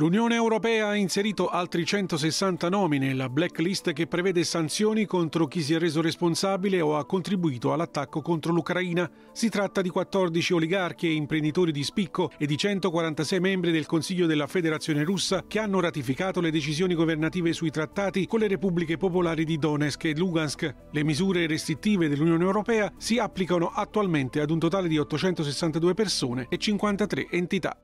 L'Unione Europea ha inserito altri 160 nomi nella blacklist che prevede sanzioni contro chi si è reso responsabile o ha contribuito all'attacco contro l'Ucraina. Si tratta di 14 oligarchi e imprenditori di spicco e di 146 membri del Consiglio della Federazione russa che hanno ratificato le decisioni governative sui trattati con le repubbliche popolari di Donetsk e Lugansk. Le misure restrittive dell'Unione Europea si applicano attualmente ad un totale di 862 persone e 53 entità.